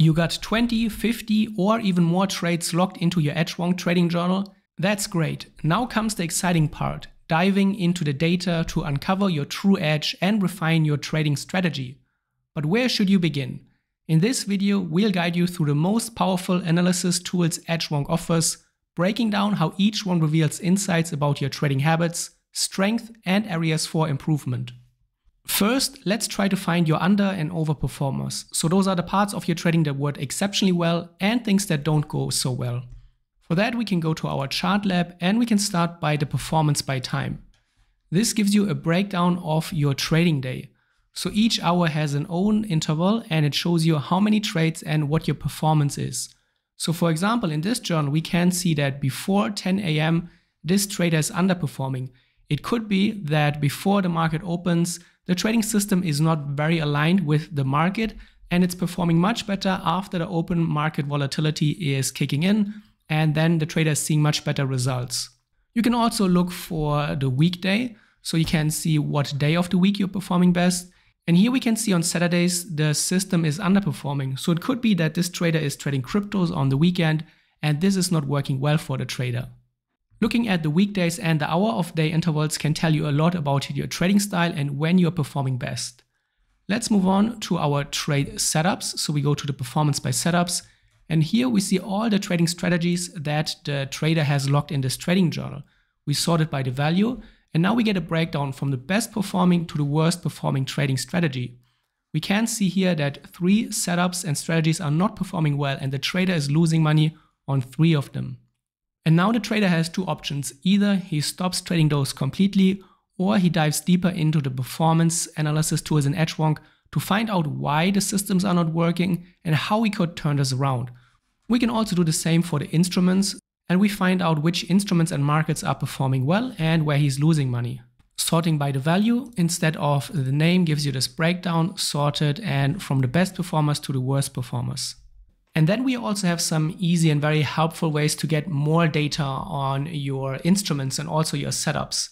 You got 20, 50, or even more trades locked into your Edgewonk trading journal. That's great. Now comes the exciting part diving into the data to uncover your true edge and refine your trading strategy. But where should you begin? In this video, we'll guide you through the most powerful analysis tools Edgewonk offers, breaking down how each one reveals insights about your trading habits, strength, and areas for improvement. First, let's try to find your under and overperformers. So those are the parts of your trading that work exceptionally well and things that don't go so well. For that, we can go to our chart lab and we can start by the performance by time. This gives you a breakdown of your trading day. So each hour has an own interval and it shows you how many trades and what your performance is. So for example, in this journal, we can see that before 10 a.m., this trader is underperforming. It could be that before the market opens, the trading system is not very aligned with the market and it's performing much better after the open market volatility is kicking in and then the trader is seeing much better results. You can also look for the weekday so you can see what day of the week you're performing best and here we can see on Saturdays, the system is underperforming. So it could be that this trader is trading cryptos on the weekend and this is not working well for the trader. Looking at the weekdays and the hour of day intervals can tell you a lot about your trading style and when you're performing best. Let's move on to our trade setups. So we go to the performance by setups. And here we see all the trading strategies that the trader has logged in this trading journal. We sort it by the value and now we get a breakdown from the best performing to the worst performing trading strategy. We can see here that three setups and strategies are not performing well and the trader is losing money on three of them. And now the trader has two options. Either he stops trading those completely or he dives deeper into the performance analysis tools in Edgewonk to find out why the systems are not working and how we could turn this around. We can also do the same for the instruments and we find out which instruments and markets are performing well and where he's losing money. Sorting by the value instead of the name gives you this breakdown sorted and from the best performers to the worst performers. And then we also have some easy and very helpful ways to get more data on your instruments and also your setups.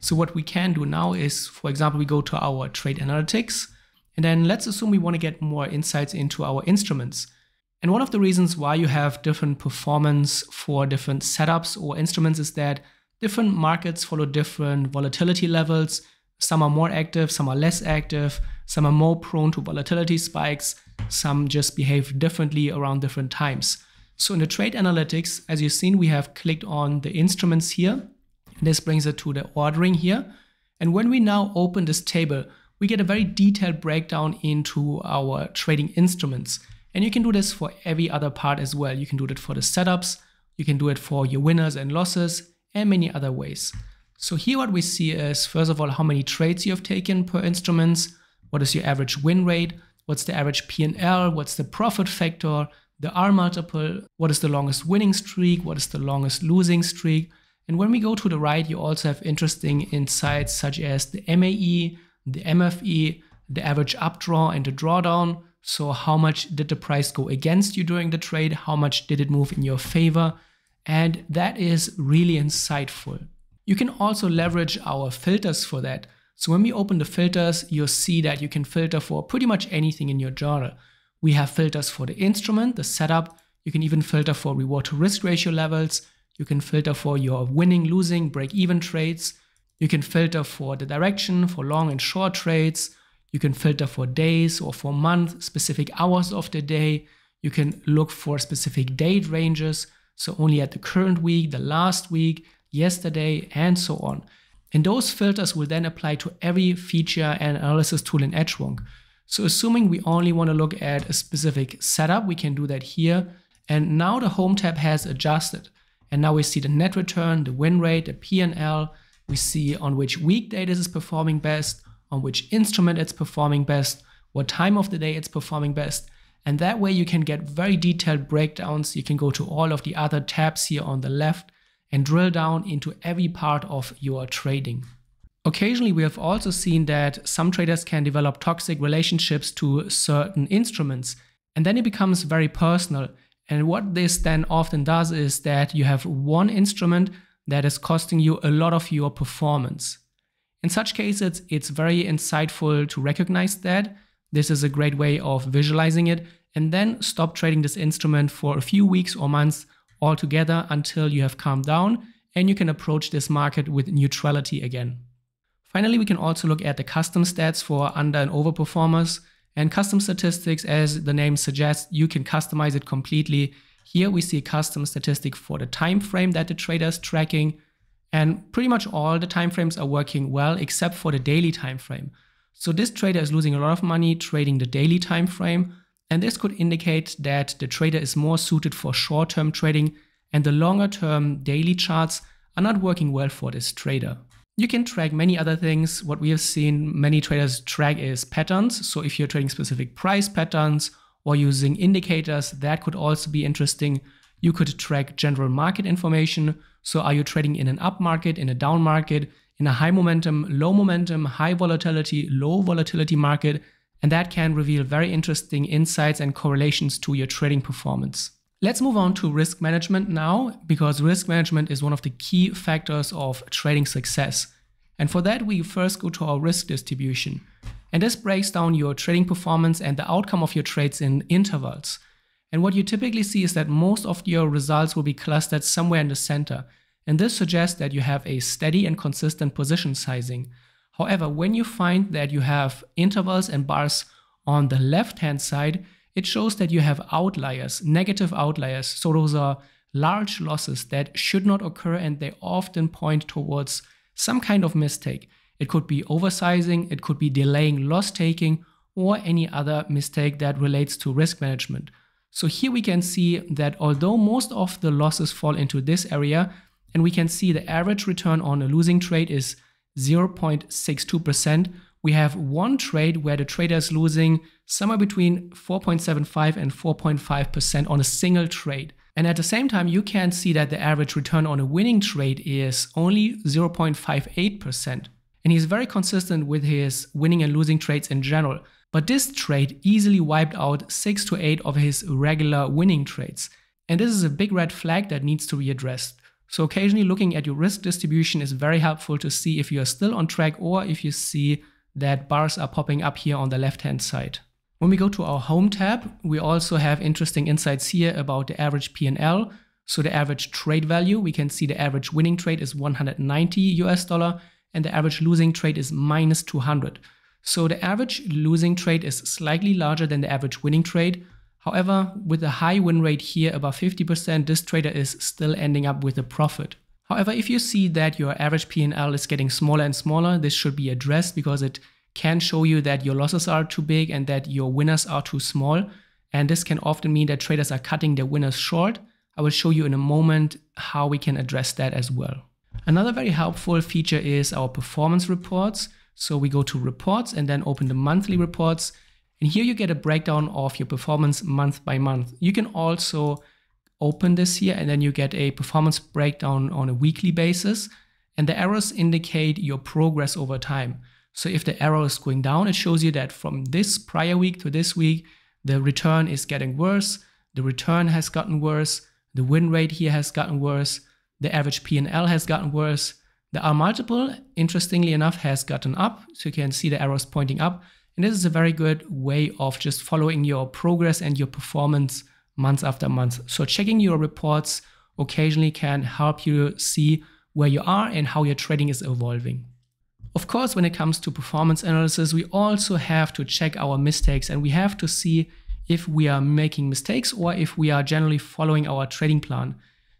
So what we can do now is, for example, we go to our trade analytics and then let's assume we want to get more insights into our instruments. And one of the reasons why you have different performance for different setups or instruments is that different markets follow different volatility levels. Some are more active, some are less active, some are more prone to volatility spikes, some just behave differently around different times. So in the trade analytics, as you've seen, we have clicked on the instruments here. This brings it to the ordering here. And when we now open this table, we get a very detailed breakdown into our trading instruments. And you can do this for every other part as well. You can do it for the setups, you can do it for your winners and losses, and many other ways. So here what we see is, first of all, how many trades you have taken per instruments, what is your average win rate, what's the average P&L, what's the profit factor, the R multiple, what is the longest winning streak, what is the longest losing streak. And when we go to the right, you also have interesting insights such as the MAE, the MFE, the average updraw and the drawdown, so how much did the price go against you during the trade? How much did it move in your favor? And that is really insightful. You can also leverage our filters for that. So when we open the filters, you'll see that you can filter for pretty much anything in your journal. We have filters for the instrument, the setup. You can even filter for reward to risk ratio levels. You can filter for your winning, losing, break even trades. You can filter for the direction, for long and short trades. You can filter for days or for months, specific hours of the day. You can look for specific date ranges, so only at the current week, the last week, yesterday, and so on. And those filters will then apply to every feature and analysis tool in Edgewonk. So assuming we only want to look at a specific setup, we can do that here. And now the Home tab has adjusted. And now we see the net return, the win rate, the P&L. We see on which weekday this is performing best, on which instrument it's performing best, what time of the day it's performing best. And that way you can get very detailed breakdowns. You can go to all of the other tabs here on the left and drill down into every part of your trading. Occasionally, we have also seen that some traders can develop toxic relationships to certain instruments, and then it becomes very personal. And what this then often does is that you have one instrument that is costing you a lot of your performance. In such cases, it's very insightful to recognize that. This is a great way of visualizing it. and then stop trading this instrument for a few weeks or months altogether until you have calmed down and you can approach this market with neutrality again. Finally, we can also look at the custom stats for under and overperformers. And custom statistics, as the name suggests, you can customize it completely. Here we see a custom statistic for the time frame that the trader is tracking. And pretty much all the time frames are working well except for the daily time frame. So this trader is losing a lot of money trading the daily time frame. And this could indicate that the trader is more suited for short-term trading and the longer term daily charts are not working well for this trader. You can track many other things. What we have seen many traders track is patterns. So if you're trading specific price patterns or using indicators, that could also be interesting. You could track general market information. So are you trading in an up market, in a down market, in a high momentum, low momentum, high volatility, low volatility market? And that can reveal very interesting insights and correlations to your trading performance. Let's move on to risk management now, because risk management is one of the key factors of trading success. And for that, we first go to our risk distribution. And this breaks down your trading performance and the outcome of your trades in intervals. And what you typically see is that most of your results will be clustered somewhere in the center. And this suggests that you have a steady and consistent position sizing. However, when you find that you have intervals and bars on the left hand side, it shows that you have outliers, negative outliers. So those are large losses that should not occur and they often point towards some kind of mistake. It could be oversizing, it could be delaying loss taking, or any other mistake that relates to risk management. So here we can see that although most of the losses fall into this area, and we can see the average return on a losing trade is 0.62%, we have one trade where the trader is losing somewhere between 4.75 and 4.5% on a single trade. And at the same time, you can see that the average return on a winning trade is only 0.58%. And he's very consistent with his winning and losing trades in general. But this trade easily wiped out 6 to 8 of his regular winning trades. And this is a big red flag that needs to be addressed. So occasionally looking at your risk distribution is very helpful to see if you are still on track or if you see that bars are popping up here on the left hand side. When we go to our home tab, we also have interesting insights here about the average P&L. So the average trade value, we can see the average winning trade is 190 US dollar and the average losing trade is minus 200. So the average losing trade is slightly larger than the average winning trade. However, with a high win rate here above 50%, this trader is still ending up with a profit. However, if you see that your average P&L is getting smaller and smaller, this should be addressed because it can show you that your losses are too big and that your winners are too small. And this can often mean that traders are cutting their winners short. I will show you in a moment how we can address that as well. Another very helpful feature is our performance reports. So we go to reports and then open the monthly reports. And here you get a breakdown of your performance month by month. You can also open this here and then you get a performance breakdown on a weekly basis. And the arrows indicate your progress over time. So if the arrow is going down, it shows you that from this prior week to this week, the return is getting worse. The return has gotten worse. The win rate here has gotten worse. The average P&L has gotten worse. The R multiple, interestingly enough, has gotten up. So you can see the arrows pointing up. And this is a very good way of just following your progress and your performance month after month. So checking your reports occasionally can help you see where you are and how your trading is evolving. Of course, when it comes to performance analysis, we also have to check our mistakes and we have to see if we are making mistakes or if we are generally following our trading plan.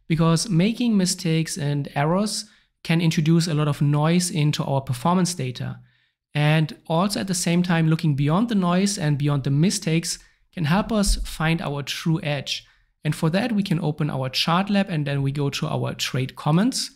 Because making mistakes and errors can introduce a lot of noise into our performance data. And also at the same time, looking beyond the noise and beyond the mistakes can help us find our true edge. And for that, we can open our chart lab and then we go to our trade comments.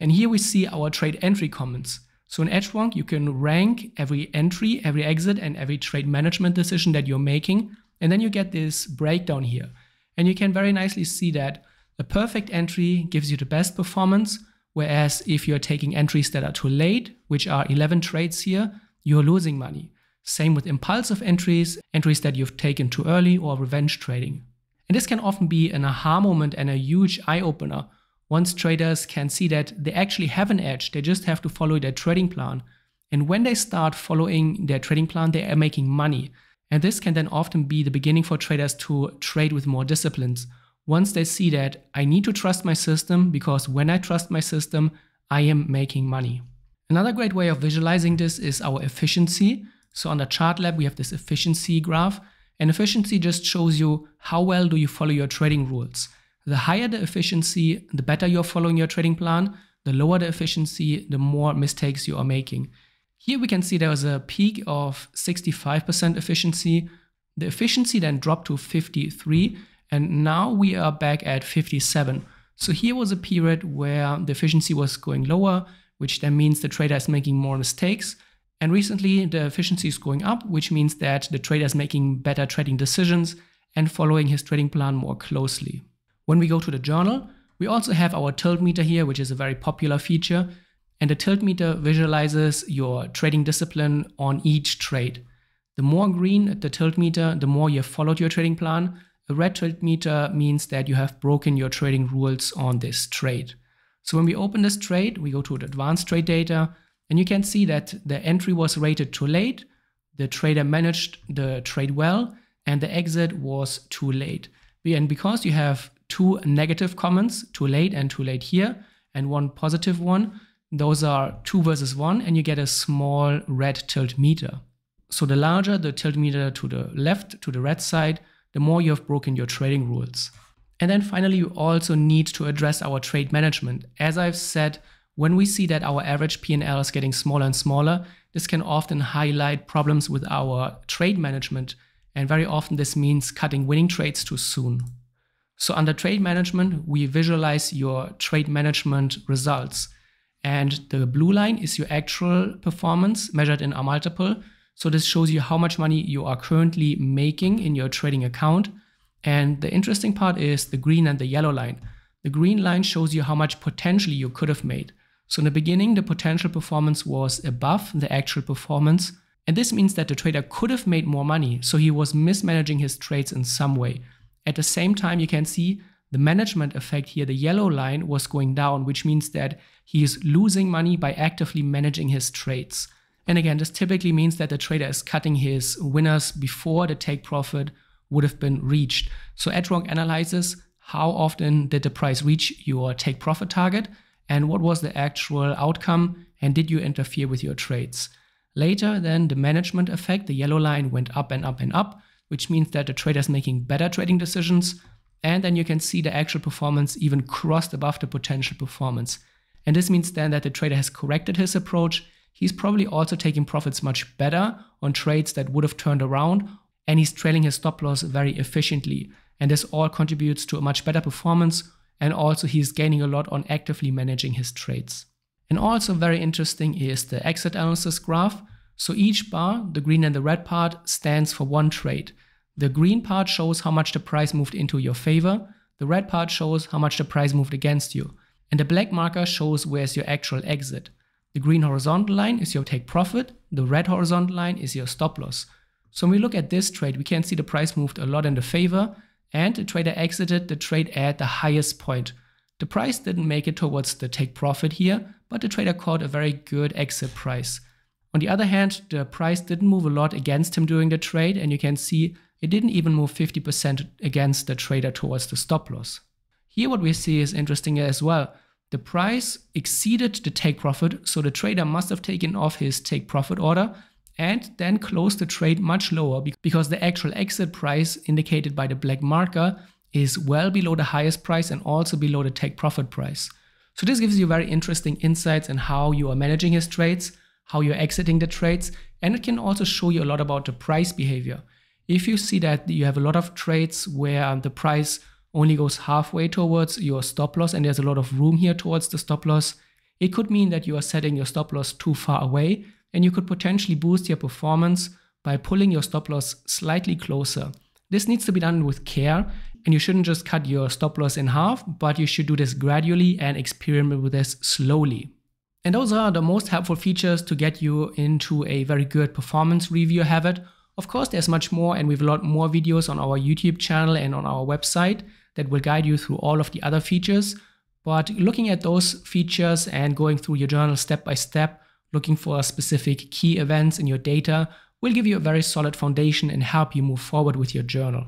And here we see our trade entry comments. So in EdgeWonk, you can rank every entry, every exit, and every trade management decision that you're making. And then you get this breakdown here. And you can very nicely see that a perfect entry gives you the best performance, whereas if you're taking entries that are too late, which are 11 trades here, you're losing money. Same with impulsive entries, entries that you've taken too early, or revenge trading. And this can often be an aha moment and a huge eye opener once traders can see that they actually have an edge, they just have to follow their trading plan. And when they start following their trading plan, they are making money. And this can then often be the beginning for traders to trade with more disciplines. Once they see that I need to trust my system because when I trust my system, I am making money. Another great way of visualizing this is our efficiency. So on the chart lab, we have this efficiency graph and efficiency just shows you how well do you follow your trading rules. The higher the efficiency, the better you're following your trading plan. The lower the efficiency, the more mistakes you are making. Here we can see there was a peak of 65% efficiency. The efficiency then dropped to 53 and now we are back at 57. So here was a period where the efficiency was going lower, which then means the trader is making more mistakes. And recently the efficiency is going up, which means that the trader is making better trading decisions and following his trading plan more closely. When we go to the journal, we also have our tilt meter here, which is a very popular feature. And the tilt meter visualizes your trading discipline on each trade. The more green the tilt meter, the more you followed your trading plan. A red tilt meter means that you have broken your trading rules on this trade. So when we open this trade, we go to the advanced trade data, and you can see that the entry was rated too late, the trader managed the trade well, and the exit was too late. And because you have two negative comments, too late and too late here, and one positive one, those are two versus one, and you get a small red tilt meter. So the larger the tilt meter to the left, to the red side, the more you have broken your trading rules. And then finally, you also need to address our trade management. As I've said, when we see that our average P&L is getting smaller and smaller, this can often highlight problems with our trade management. And very often this means cutting winning trades too soon. So under trade management, we visualize your trade management results. And the blue line is your actual performance measured in R multiple. So this shows you how much money you are currently making in your trading account. And the interesting part is the green and the yellow line. The green line shows you how much potentially you could have made. So in the beginning, the potential performance was above the actual performance. And this means that the trader could have made more money. So he was mismanaging his trades in some way. At the same time, you can see the management effect here, the yellow line was going down, which means that he is losing money by actively managing his trades. And again, this typically means that the trader is cutting his winners before the take profit would have been reached. So Edgewonk analyzes how often did the price reach your take profit target and what was the actual outcome and did you interfere with your trades. Later, then the management effect, the yellow line went up and up and up, which means that the trader is making better trading decisions. And then you can see the actual performance even crossed above the potential performance. And this means then that the trader has corrected his approach. He's probably also taking profits much better on trades that would have turned around and he's trailing his stop loss very efficiently. And this all contributes to a much better performance. And also, he's gaining a lot on actively managing his trades. And also, very interesting is the exit analysis graph. So, each bar, the green and the red part, stands for one trade. The green part shows how much the price moved into your favor, the red part shows how much the price moved against you, and the black marker shows where's your actual exit. The green horizontal line is your take profit, the red horizontal line is your stop loss. So when we look at this trade, we can see the price moved a lot in the favor and the trader exited the trade at the highest point. The price didn't make it towards the take profit here, but the trader caught a very good exit price. On the other hand, the price didn't move a lot against him during the trade and you can see it didn't even move 50% against the trader towards the stop loss. Here what we see is interesting as well. The price exceeded the take profit, so the trader must have taken off his take profit order and then closed the trade much lower because the actual exit price indicated by the black marker is well below the highest price and also below the take profit price. So this gives you very interesting insights in how you are managing his trades, how you're exiting the trades, and it can also show you a lot about the price behavior. If you see that you have a lot of trades where um, the price only goes halfway towards your stop loss and there's a lot of room here towards the stop loss, it could mean that you are setting your stop loss too far away and you could potentially boost your performance by pulling your stop loss slightly closer. This needs to be done with care and you shouldn't just cut your stop loss in half, but you should do this gradually and experiment with this slowly. And those are the most helpful features to get you into a very good performance review habit. Of course, there's much more and we have a lot more videos on our YouTube channel and on our website that will guide you through all of the other features. But looking at those features and going through your journal step by step looking for specific key events in your data will give you a very solid foundation and help you move forward with your journal.